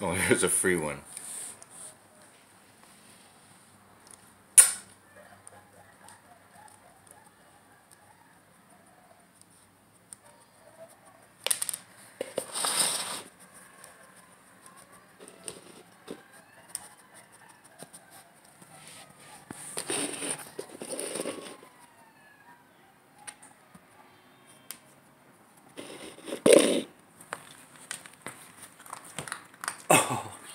Oh, here's a free one.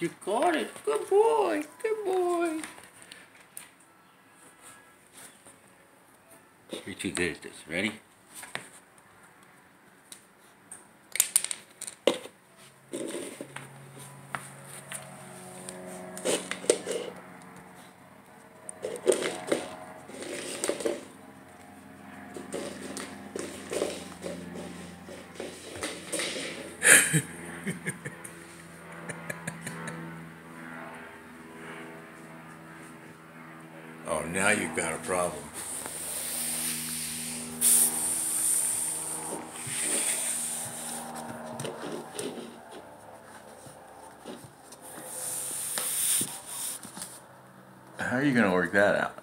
You got it. Good boy. Good boy. You're too good at this. Ready? Oh, now you've got a problem. How are you going to work that out?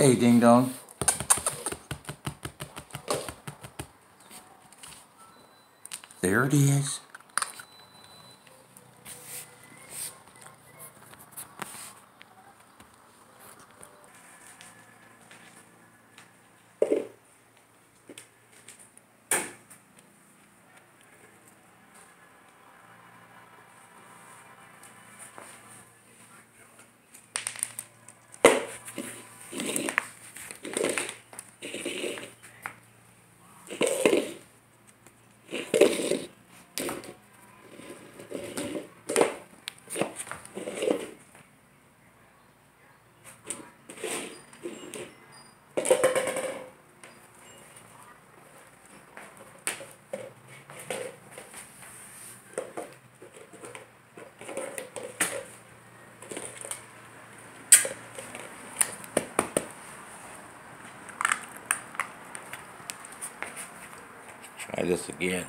Hey, ding dong. There it is. Try this again.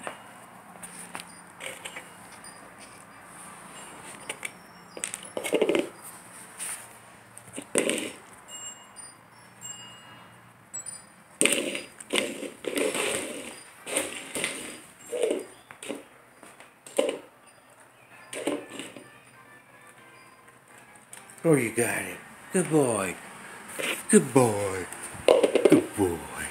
Oh, you got it. Good boy. Good boy. Good boy.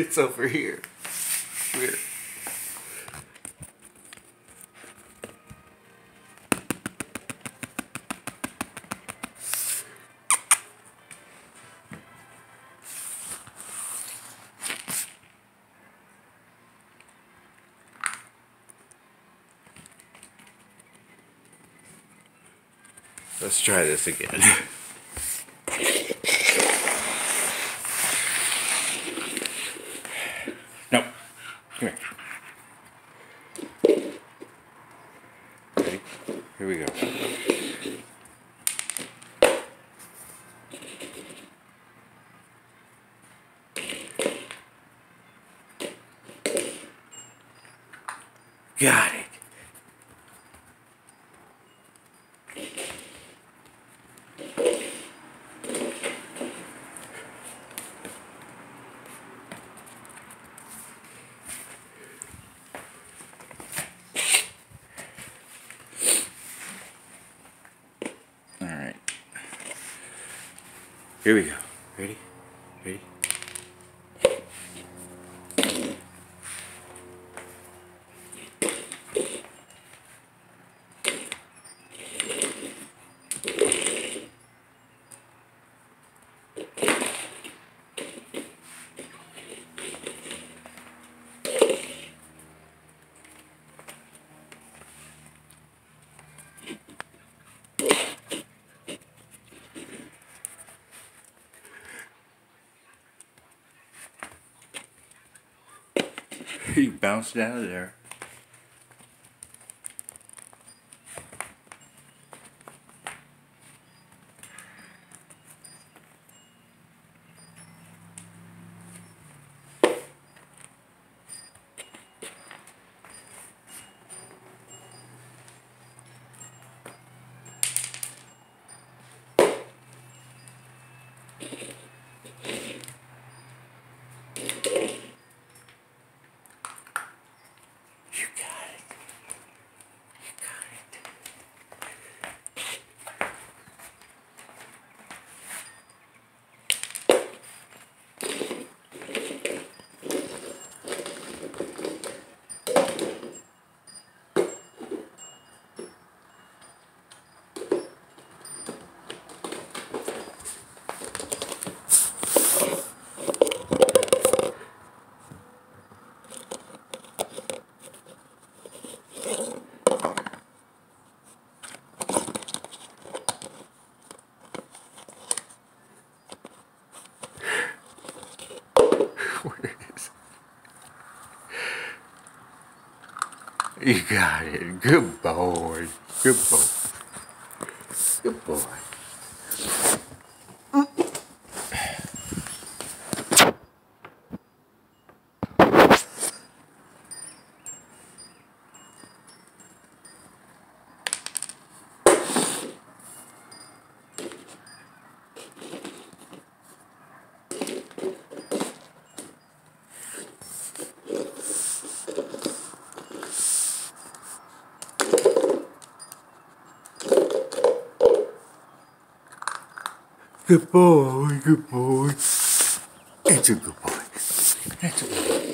It's over here. Let's try this again. no. Come here. Here we go. Got it. All right. Here we go. Ready? Ready? He bounced out of there. You got it. Good boy. Good boy. Good boy. Good boy, good boy. It's a good boy. That's a good boy.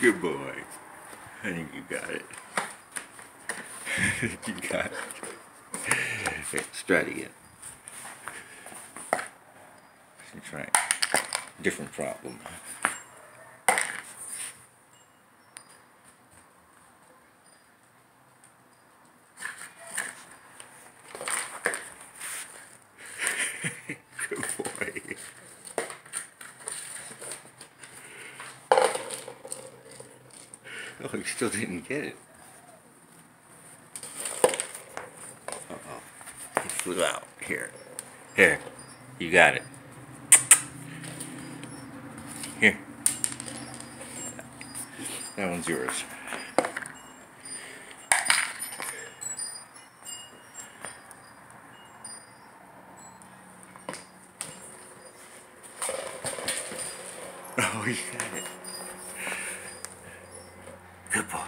Good boy. I think you got it. you got it. Let's try it again. Let's try it. Different problem. Still didn't get it. Uh-oh. It flew out. Here. Here. You got it. Here. That one's yours. Oh, you got it. Good boy.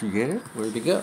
Did you get it? Where'd it go?